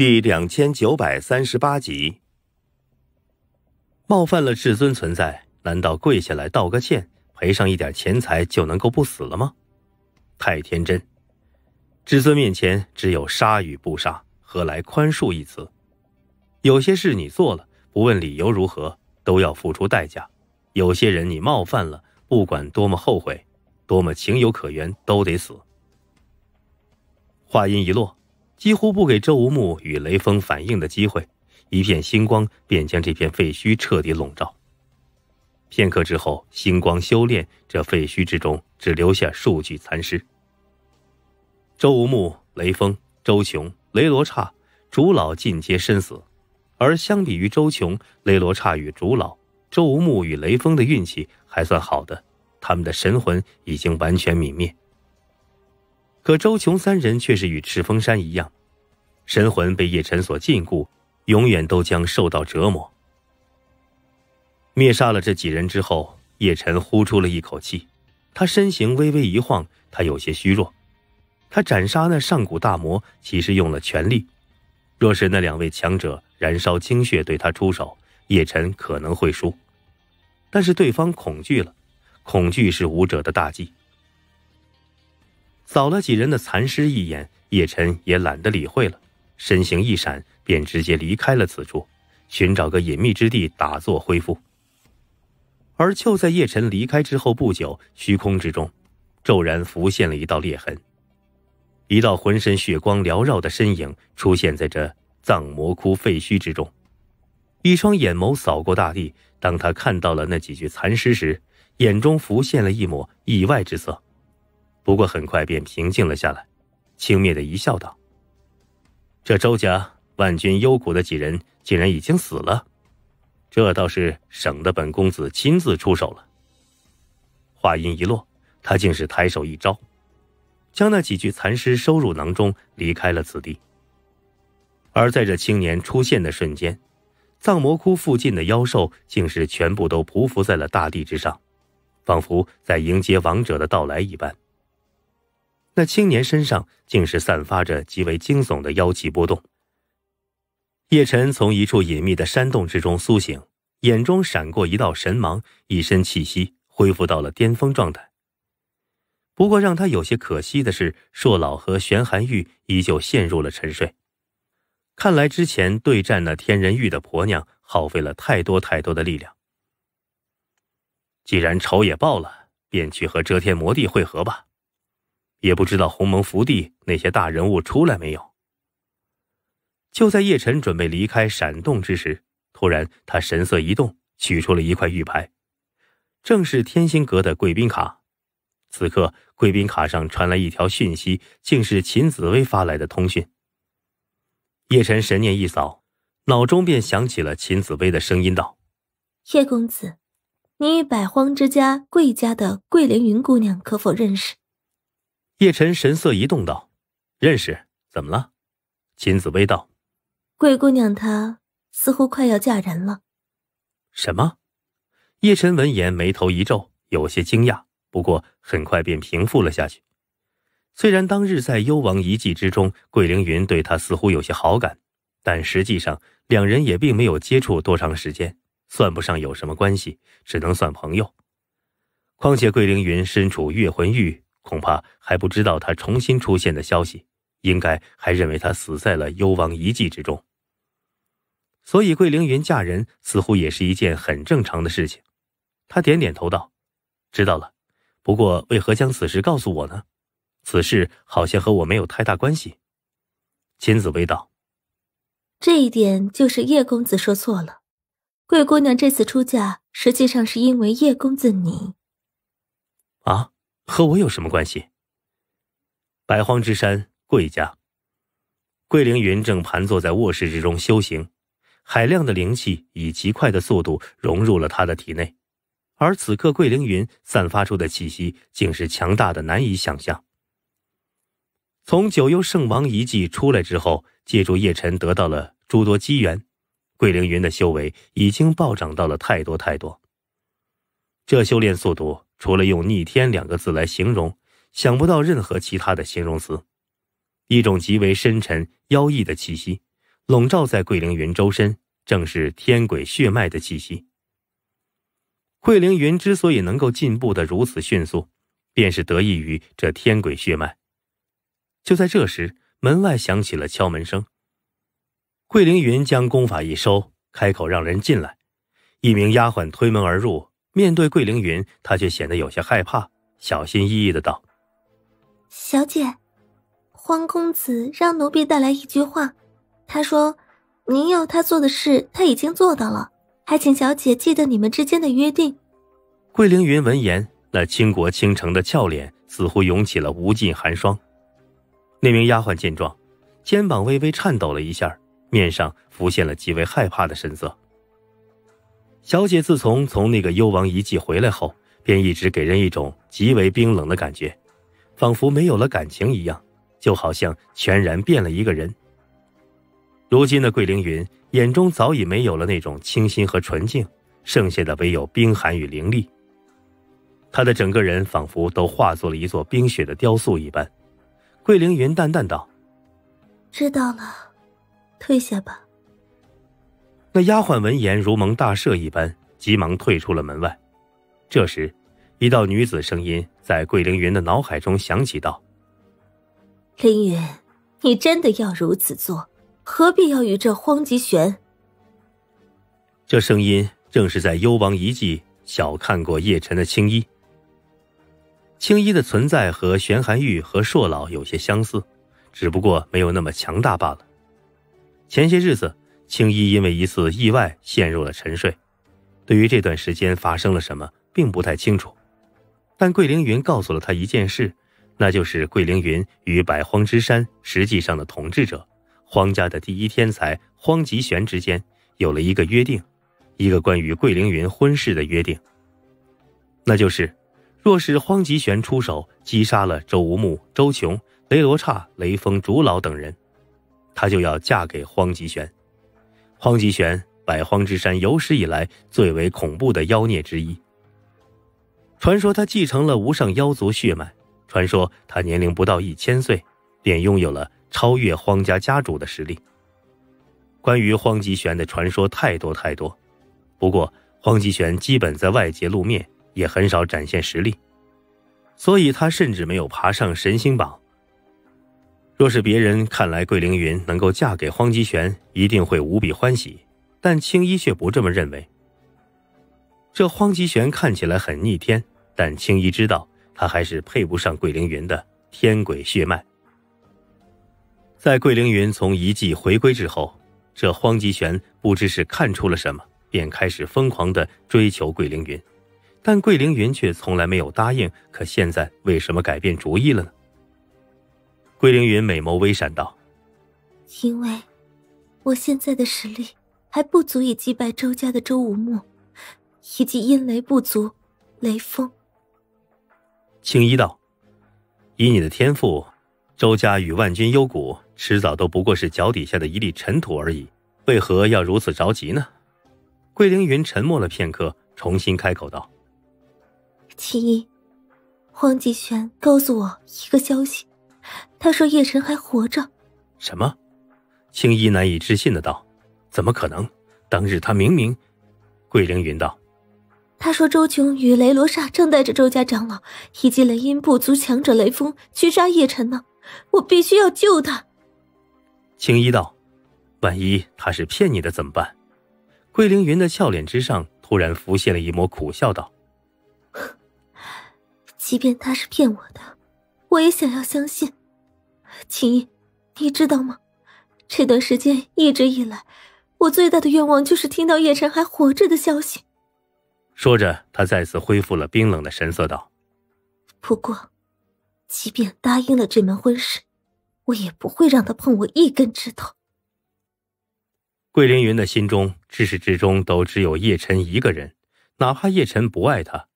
第两千九百三十八集，冒犯了至尊存在，难道跪下来道个歉，赔上一点钱财就能够不死了吗？太天真！至尊面前只有杀与不杀，何来宽恕一词？有些事你做了，不问理由如何，都要付出代价；有些人你冒犯了，不管多么后悔，多么情有可原，都得死。话音一落。几乎不给周无木与雷锋反应的机会，一片星光便将这片废墟彻底笼罩。片刻之后，星光修炼，这废墟之中只留下数具残尸。周无木、雷锋、周琼、雷罗刹、竹老尽皆身死，而相比于周琼、雷罗刹与竹老，周无木与雷锋的运气还算好的，他们的神魂已经完全泯灭。可周琼三人却是与赤峰山一样，神魂被叶辰所禁锢，永远都将受到折磨。灭杀了这几人之后，叶辰呼出了一口气，他身形微微一晃，他有些虚弱。他斩杀那上古大魔，其实用了全力。若是那两位强者燃烧精血对他出手，叶辰可能会输。但是对方恐惧了，恐惧是武者的大忌。扫了几人的残尸一眼，叶辰也懒得理会了，身形一闪，便直接离开了此处，寻找个隐秘之地打坐恢复。而就在叶辰离开之后不久，虚空之中骤然浮现了一道裂痕，一道浑身血光缭绕的身影出现在这藏魔窟废墟之中，一双眼眸扫过大地，当他看到了那几具残尸时，眼中浮现了一抹意外之色。不过很快便平静了下来，轻蔑的一笑，道：“这周家万军幽谷的几人竟然已经死了，这倒是省得本公子亲自出手了。”话音一落，他竟是抬手一招，将那几具残尸收入囊中，离开了此地。而在这青年出现的瞬间，藏魔窟附近的妖兽竟是全部都匍匐在了大地之上，仿佛在迎接王者的到来一般。那青年身上竟是散发着极为惊悚的妖气波动。叶晨从一处隐秘的山洞之中苏醒，眼中闪过一道神芒，一身气息恢复到了巅峰状态。不过让他有些可惜的是，硕老和玄寒玉依旧陷入了沉睡。看来之前对战那天人玉的婆娘耗费了太多太多的力量。既然仇也报了，便去和遮天魔帝会合吧。也不知道鸿蒙福地那些大人物出来没有。就在叶晨准备离开闪动之时，突然他神色一动，取出了一块玉牌，正是天心阁的贵宾卡。此刻，贵宾卡上传来一条讯息，竟是秦紫薇发来的通讯。叶晨神念一扫，脑中便响起了秦紫薇的声音道：“叶公子，你与百荒之家贵家的桂凌云姑娘可否认识？”叶晨神色一动，道：“认识，怎么了？”秦紫薇道：“贵姑娘她似乎快要嫁人了。”什么？叶晨闻言眉头一皱，有些惊讶，不过很快便平复了下去。虽然当日在幽王遗迹之中，桂凌云对他似乎有些好感，但实际上两人也并没有接触多长时间，算不上有什么关系，只能算朋友。况且桂凌云身处月魂域。恐怕还不知道他重新出现的消息，应该还认为他死在了幽王遗迹之中。所以桂凌云嫁人似乎也是一件很正常的事情。他点点头道：“知道了，不过为何将此事告诉我呢？此事好像和我没有太大关系。”秦子薇道：“这一点就是叶公子说错了。桂姑娘这次出嫁，实际上是因为叶公子你。”啊。和我有什么关系？百荒之山，桂家。桂凌云正盘坐在卧室之中修行，海量的灵气以极快的速度融入了他的体内，而此刻桂凌云散发出的气息竟是强大的难以想象。从九幽圣王遗迹出来之后，借助叶辰得到了诸多机缘，桂凌云的修为已经暴涨到了太多太多。这修炼速度。除了用“逆天”两个字来形容，想不到任何其他的形容词。一种极为深沉妖异的气息，笼罩在桂凌云周身，正是天鬼血脉的气息。桂凌云之所以能够进步的如此迅速，便是得益于这天鬼血脉。就在这时，门外响起了敲门声。桂凌云将功法一收，开口让人进来。一名丫鬟推门而入，面对桂凌云，他却显得有些害怕，小心翼翼的道：“小姐，荒公子让奴婢带来一句话，他说，您要他做的事，他已经做到了，还请小姐记得你们之间的约定。”桂凌云闻言，那倾国倾城的俏脸似乎涌起了无尽寒霜。那名丫鬟见状，肩膀微微颤抖了一下，面上浮现了极为害怕的神色。小姐自从从那个幽王遗迹回来后，便一直给人一种极为冰冷的感觉，仿佛没有了感情一样，就好像全然变了一个人。如今的桂凌云眼中早已没有了那种清新和纯净，剩下的唯有冰寒与凌厉。她的整个人仿佛都化作了一座冰雪的雕塑一般。桂凌云淡淡道：“知道了，退下吧。”那丫鬟闻言如蒙大赦一般，急忙退出了门外。这时，一道女子声音在桂凌云的脑海中响起道：“凌云，你真的要如此做？何必要与这荒极玄？”这声音正是在幽王遗迹小看过叶晨的青衣。青衣的存在和玄寒玉和硕老有些相似，只不过没有那么强大罢了。前些日子，青衣因为一次意外陷入了沉睡，对于这段时间发生了什么，并不太清楚。但桂凌云告诉了他一件事，那就是桂凌云与百荒之山实际上的统治者荒家的第一天才荒极玄之间有了一个约定，一个关于桂凌云婚事的约定，那就是。若是荒极玄出手击杀了周无木、周琼、雷罗刹、雷锋、竹老等人，他就要嫁给荒极玄。荒极玄，百荒之山有史以来最为恐怖的妖孽之一。传说他继承了无上妖族血脉，传说他年龄不到一千岁，便拥有了超越荒家家主的实力。关于荒极玄的传说太多太多，不过荒极玄基本在外界露面。也很少展现实力，所以他甚至没有爬上神星榜。若是别人看来桂凌云能够嫁给荒吉玄，一定会无比欢喜，但青衣却不这么认为。这荒吉玄看起来很逆天，但青衣知道他还是配不上桂凌云的天鬼血脉。在桂凌云从遗迹回归之后，这荒吉玄不知是看出了什么，便开始疯狂的追求桂凌云。但桂凌云却从来没有答应，可现在为什么改变主意了呢？桂凌云美眸微闪道：“因为，我现在的实力还不足以击败周家的周无木，以及阴雷不足，雷锋。”青衣道：“以你的天赋，周家与万军幽谷迟早都不过是脚底下的一粒尘土而已，为何要如此着急呢？”桂凌云沉默了片刻，重新开口道。青衣，黄继玄告诉我一个消息，他说叶晨还活着。什么？青衣难以置信的道：“怎么可能？当日他明明……”桂凌云道：“他说周琼与雷罗刹正带着周家长老以及雷音部族强者雷锋去杀叶晨呢，我必须要救他。”青衣道：“万一他是骗你的怎么办？”桂凌云的俏脸之上突然浮现了一抹苦笑，道。即便他是骗我的，我也想要相信。青衣，你知道吗？这段时间一直以来，我最大的愿望就是听到叶晨还活着的消息。说着，他再次恢复了冰冷的神色，道：“不过，即便答应了这门婚事，我也不会让他碰我一根指头。”桂凌云的心中至始至终都只有叶晨一个人，哪怕叶晨不爱他。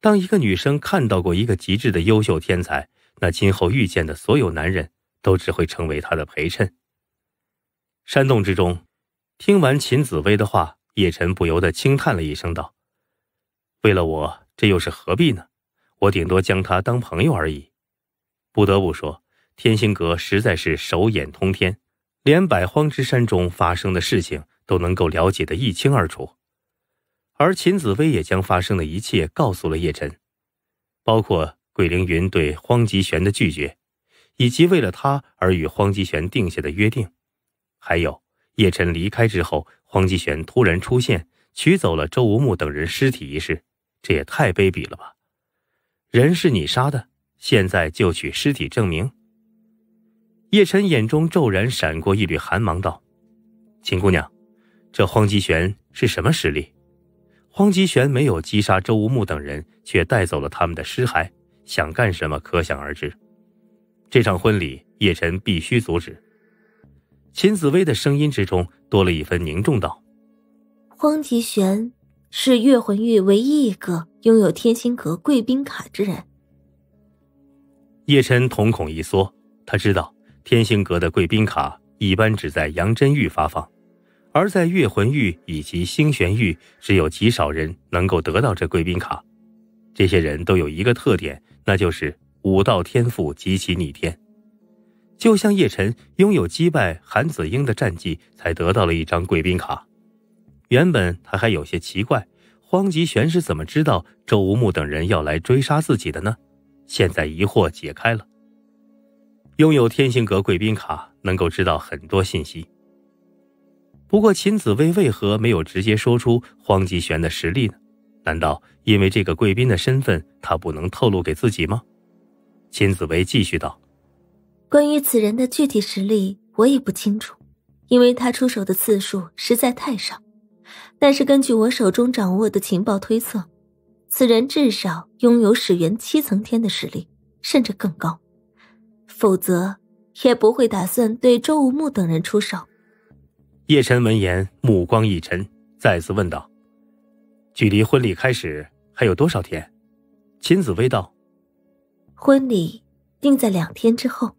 当一个女生看到过一个极致的优秀天才，那今后遇见的所有男人都只会成为他的陪衬。山洞之中，听完秦紫薇的话，叶晨不由得轻叹了一声，道：“为了我，这又是何必呢？我顶多将她当朋友而已。”不得不说，天星阁实在是手眼通天，连百荒之山中发生的事情都能够了解的一清二楚。而秦紫薇也将发生的一切告诉了叶晨，包括桂凌云对荒极玄的拒绝，以及为了他而与荒极玄定下的约定，还有叶晨离开之后，荒极玄突然出现，取走了周无木等人尸体一事，这也太卑鄙了吧！人是你杀的，现在就取尸体证明。叶晨眼中骤然闪过一缕寒芒，道：“秦姑娘，这荒极玄是什么实力？”荒吉玄没有击杀周无木等人，却带走了他们的尸骸，想干什么可想而知。这场婚礼，叶晨必须阻止。秦紫薇的声音之中多了一分凝重，道：“荒极玄是月魂域唯一一个拥有天心阁贵宾卡之人。”叶晨瞳孔一缩，他知道天心阁的贵宾卡一般只在阳真域发放。而在月魂域以及星玄域，只有极少人能够得到这贵宾卡。这些人都有一个特点，那就是武道天赋极其逆天。就像叶晨拥有击败韩子英的战绩，才得到了一张贵宾卡。原本他还有些奇怪，荒吉玄是怎么知道周无木等人要来追杀自己的呢？现在疑惑解开了。拥有天星阁贵宾卡，能够知道很多信息。不过，秦子薇为何没有直接说出荒吉玄的实力呢？难道因为这个贵宾的身份，他不能透露给自己吗？秦子薇继续道：“关于此人的具体实力，我也不清楚，因为他出手的次数实在太少。但是根据我手中掌握的情报推测，此人至少拥有始元七层天的实力，甚至更高。否则，也不会打算对周无木等人出手。”叶晨闻言，目光一沉，再次问道：“距离婚礼开始还有多少天？”秦子薇道：“婚礼定在两天之后。”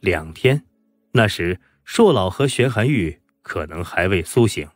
两天，那时硕老和玄寒玉可能还未苏醒。